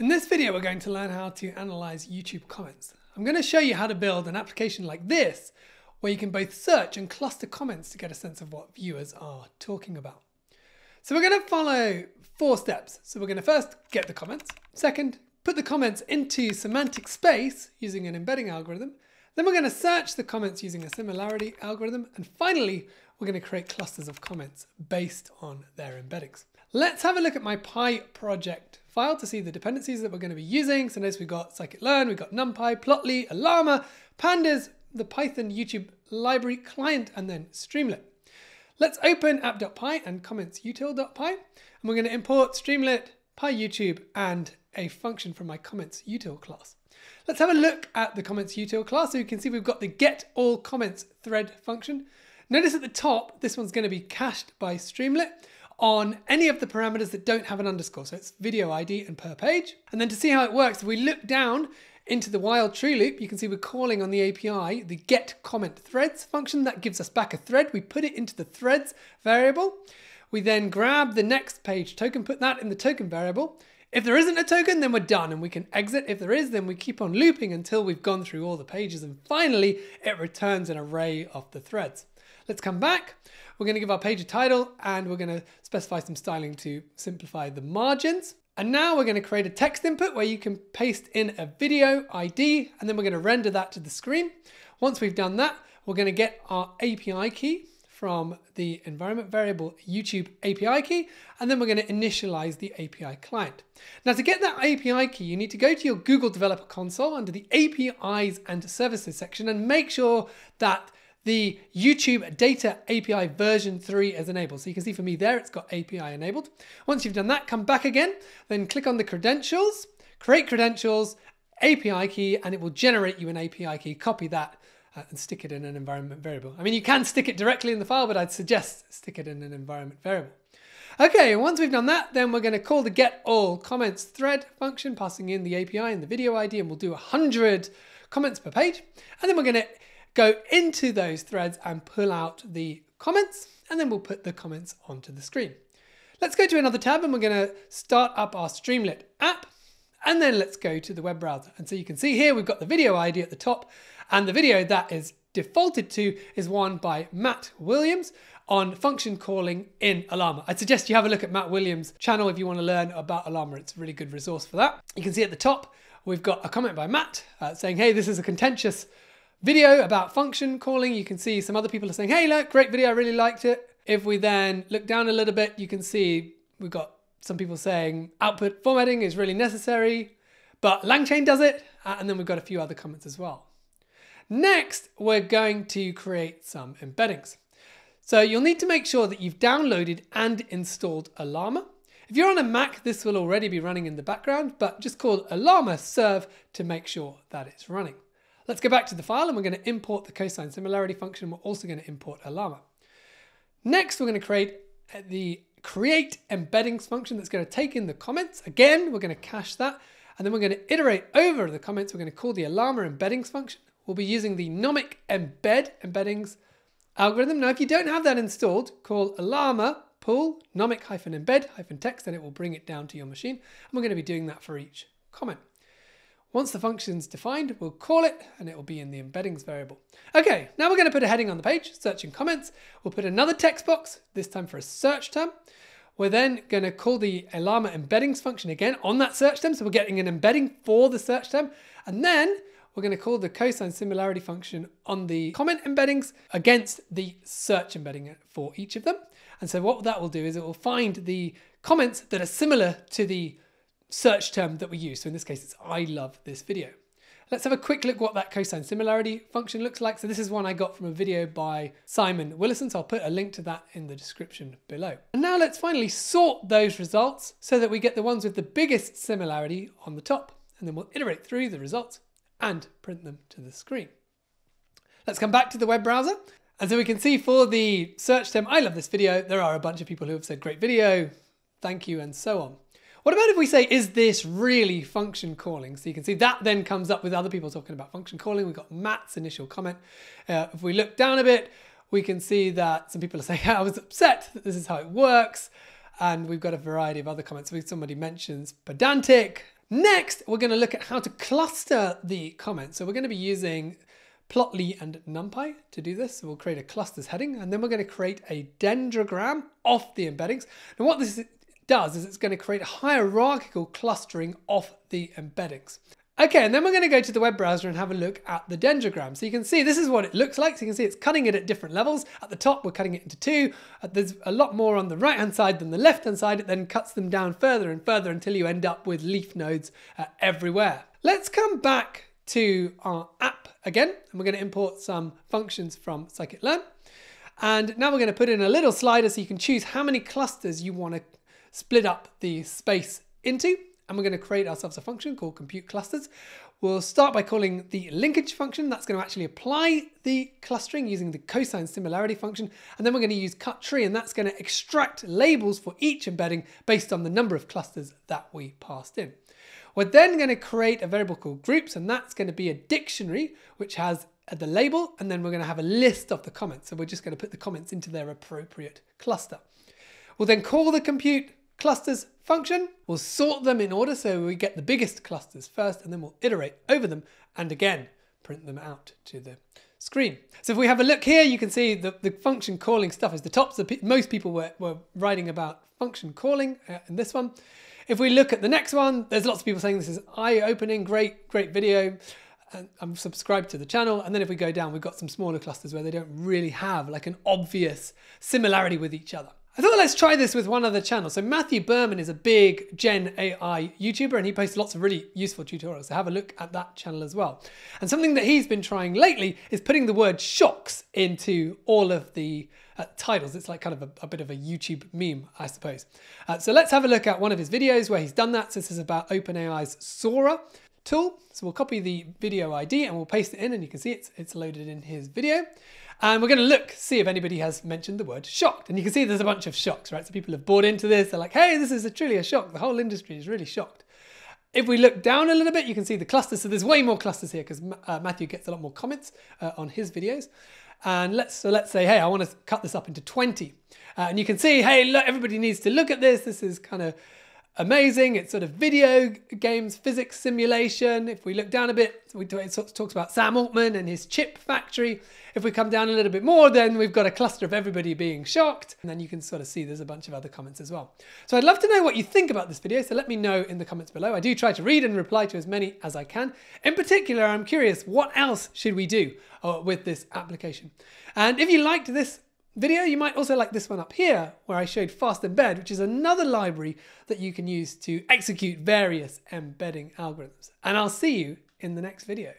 In this video, we're going to learn how to analyze YouTube comments. I'm going to show you how to build an application like this, where you can both search and cluster comments to get a sense of what viewers are talking about. So we're going to follow four steps. So we're going to first get the comments. Second, put the comments into semantic space using an embedding algorithm. Then we're going to search the comments using a similarity algorithm. And finally, we're going to create clusters of comments based on their embeddings. Let's have a look at my Pi project file to see the dependencies that we're going to be using. So notice we've got scikit-learn, we've got NumPy, Plotly, Ollama, Pandas, the Python YouTube library client, and then Streamlit. Let's open app.py and comments.util.py, and we're going to import Streamlit, PyYouTube, and a function from my comments.util class. Let's have a look at the comments.util class. So you can see we've got the get all comments thread function. Notice at the top, this one's going to be cached by Streamlit on any of the parameters that don't have an underscore. So it's video ID and per page. And then to see how it works, if we look down into the while true loop, you can see we're calling on the API the get comment threads function that gives us back a thread. We put it into the threads variable. We then grab the next page token, put that in the token variable. If there isn't a token, then we're done and we can exit. If there is, then we keep on looping until we've gone through all the pages and finally it returns an array of the threads. Let's come back. We're going to give our page a title and we're going to specify some styling to simplify the margins. And now we're going to create a text input where you can paste in a video ID and then we're going to render that to the screen. Once we've done that, we're going to get our API key from the environment variable YouTube API key, and then we're going to initialize the API client. Now to get that API key, you need to go to your Google Developer Console under the APIs and Services section and make sure that the YouTube Data API version 3 is enabled. So you can see for me there, it's got API enabled. Once you've done that, come back again, then click on the credentials, create credentials, API key, and it will generate you an API key. Copy that uh, and stick it in an environment variable. I mean, you can stick it directly in the file, but I'd suggest stick it in an environment variable. Okay, once we've done that, then we're going to call the get all comments thread function, passing in the API and the video ID, and we'll do 100 comments per page. And then we're going to go into those threads and pull out the comments, and then we'll put the comments onto the screen. Let's go to another tab and we're going to start up our Streamlit app, and then let's go to the web browser. And so you can see here we've got the video ID at the top, and the video that is defaulted to is one by Matt Williams on function calling in Ollama. I'd suggest you have a look at Matt Williams' channel if you want to learn about Ollama. It's a really good resource for that. You can see at the top, we've got a comment by Matt uh, saying, hey, this is a contentious video about function calling. You can see some other people are saying, hey, look, great video, I really liked it. If we then look down a little bit, you can see we've got some people saying output formatting is really necessary, but LangChain does it. Uh, and then we've got a few other comments as well. Next, we're going to create some embeddings. So you'll need to make sure that you've downloaded and installed Ollama. If you're on a Mac, this will already be running in the background, but just call Ollama serve to make sure that it's running. Let's go back to the file and we're going to import the cosine similarity function. We're also going to import Ollama. Next, we're going to create the create embeddings function that's going to take in the comments. Again, we're going to cache that. And then we're going to iterate over the comments. We're going to call the Ollama embeddings function. We'll be using the Nomic embed embeddings algorithm. Now, if you don't have that installed, call Ollama pull nomic hyphen embed hyphen text, and it will bring it down to your machine. And we're going to be doing that for each comment. Once the function's defined, we'll call it and it will be in the embeddings variable. Okay, now we're going to put a heading on the page, search and comments. We'll put another text box, this time for a search term. We're then going to call the Ollama embeddings function again on that search term. So we're getting an embedding for the search term. And then we're going to call the cosine similarity function on the comment embeddings against the search embedding for each of them. And so what that will do is it will find the comments that are similar to the search term that we use. So in this case, it's I love this video. Let's have a quick look what that cosine similarity function looks like. So this is one I got from a video by Simon Willison. So I'll put a link to that in the description below. And now let's finally sort those results so that we get the ones with the biggest similarity on the top. And then we'll iterate through the results and print them to the screen. Let's come back to the web browser. And so we can see for the search term, I love this video, there are a bunch of people who have said great video, thank you, and so on. What about if we say, is this really function calling? So you can see that then comes up with other people talking about function calling. We've got Matt's initial comment. Uh, if we look down a bit, we can see that some people are saying, I was upset that this is how it works. And we've got a variety of other comments. Somebody mentions Pydantic, Next, we're going to look at how to cluster the comments. So we're going to be using Plotly and NumPy to do this. So we'll create a clusters heading and then we're going to create a dendrogram of the embeddings. And what this does is it's going to create a hierarchical clustering of the embeddings. Okay, and then we're going to go to the web browser and have a look at the dendrogram. So you can see this is what it looks like. So you can see it's cutting it at different levels. At the top, we're cutting it into two. Uh, there's a lot more on the right-hand side than the left-hand side. It then cuts them down further and further until you end up with leaf nodes uh, everywhere. Let's come back to our app again, and we're going to import some functions from scikit-learn. And now we're going to put in a little slider so you can choose how many clusters you want to split up the space into and we're going to create ourselves a function called compute clusters. We'll start by calling the linkage function. That's going to actually apply the clustering using the cosine similarity function. And then we're going to use cut tree, and that's going to extract labels for each embedding based on the number of clusters that we passed in. We're then going to create a variable called groups, and that's going to be a dictionary, which has the label, and then we're going to have a list of the comments. So we're just going to put the comments into their appropriate cluster. We'll then call the compute clusters function. We'll sort them in order so we get the biggest clusters first and then we'll iterate over them and again print them out to the screen. So if we have a look here, you can see the, the function calling stuff is the top. So most people were, were writing about function calling uh, in this one. If we look at the next one, there's lots of people saying this is eye-opening, great, great video. And I'm subscribed to the channel. And then if we go down, we've got some smaller clusters where they don't really have like an obvious similarity with each other. I thought let's try this with one other channel. So Matthew Berman is a big Gen AI YouTuber and he posts lots of really useful tutorials. So have a look at that channel as well. And something that he's been trying lately is putting the word shocks into all of the uh, titles. It's like kind of a, a, bit of a YouTube meme, I suppose. Uh, so let's have a look at one of his videos where he's done that. So this is about OpenAI's Sora tool. So we'll copy the video ID and we'll paste it in and you can see it's, it's loaded in his video. And we're going to look, see if anybody has mentioned the word shocked. And you can see there's a bunch of shocks, right? So people have bought into this. They're like, hey, this is a, truly a shock. The whole industry is really shocked. If we look down a little bit, you can see the clusters. So there's way more clusters here because uh, Matthew gets a lot more comments uh, on his videos. And let's so let's say, hey, I want to cut this up into 20. Uh, and you can see, hey, look, everybody needs to look at this. This is kind of amazing. It's sort of video games, physics simulation. If we look down a bit, it talks about Sam Altman and his chip factory. If we come down a little bit more, then we've got a cluster of everybody being shocked. And then you can sort of see there's a bunch of other comments as well. So I'd love to know what you think about this video. So let me know in the comments below. I do try to read and reply to as many as I can. In particular, I'm curious, what else should we do uh, with this application? And if you liked this video, you might also like this one up here where I showed Fast Embed, which is another library that you can use to execute various embedding algorithms. And I'll see you in the next video.